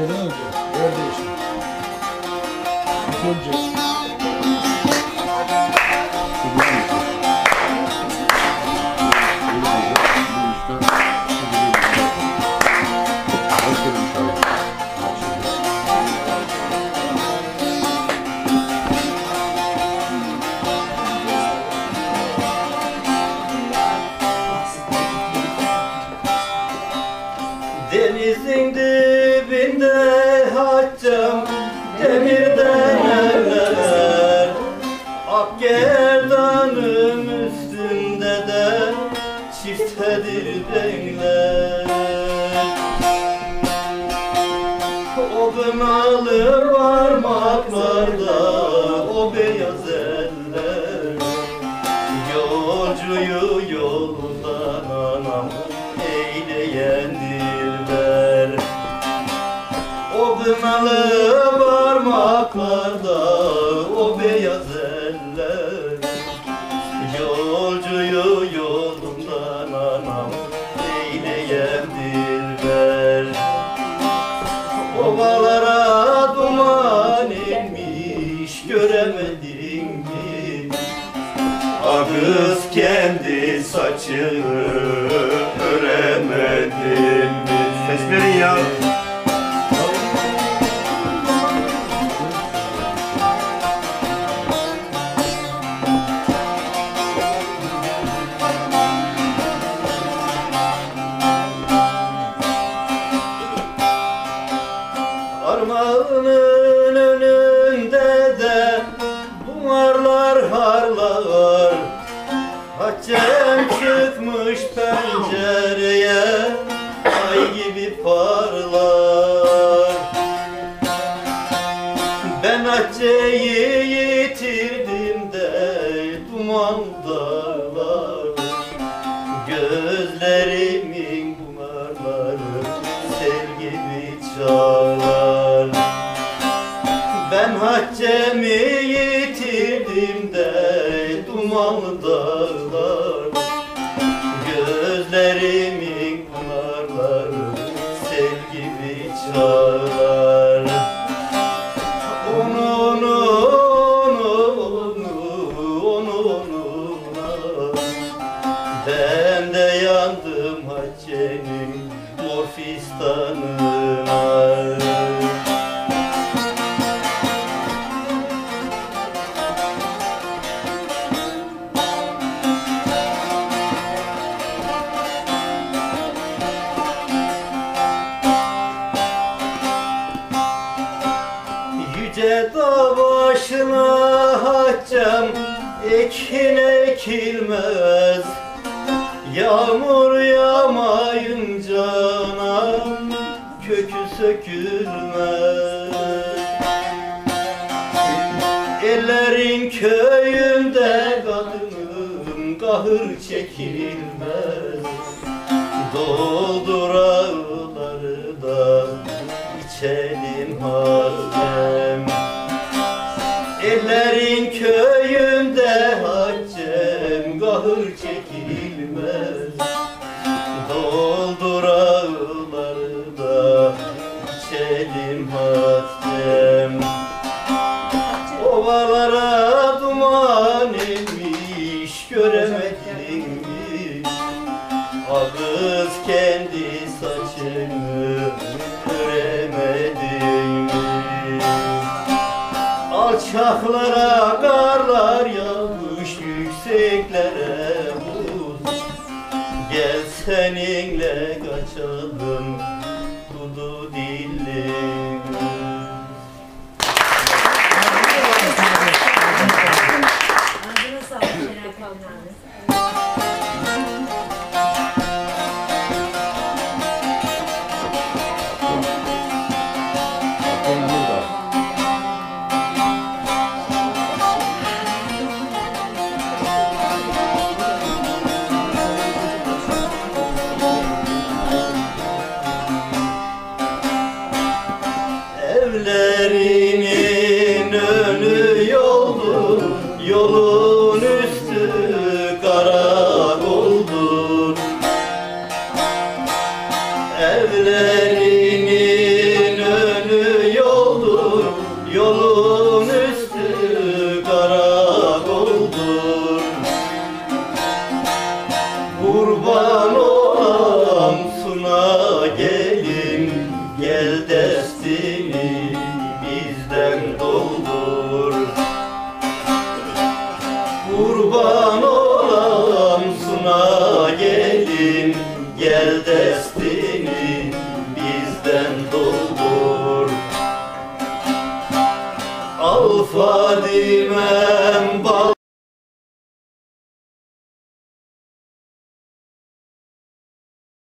Neden önce? Yer değişim. Önce. Denizin dibinde haccam demirden evler Ak gerdanın üstünde de çiftedir renkler O kınalı parmaklarda O kınalı parmaklarda o beyaz eller Yolcuyu yolundan anam eyleyendirler Ovalara duman inmiş göremedin mi? Ağız kendi saçını öremedin mi? Ses verin ya. Haccem çıkmış pencereye ay gibi parlar. Ben Hacce'yi yitirdim de duman dağlar. Gözlerimin kumarları sel gibi çağlar Ben de dumanlı dağlar. Gözlerimin kumarları sel gibi çağlar Yüce dağ başına haccam ekin ekilmez. Yağmur yağmayınca anam kökü sökülmez. Ellerin köyünde kadının kahır çekilmez. Doldur göremedin mi? Ağız kendi saçını göremedin mi? Alçaklara karlar yağmış yükseklere buz Gel seninle kaçalım dudu dilli Ellerinin önü yoldur, yolun üstü karakoldur. Kurban olam suna gelin, gel destini bizden doldur. Kurban olam suna gelin, gel destini Fadime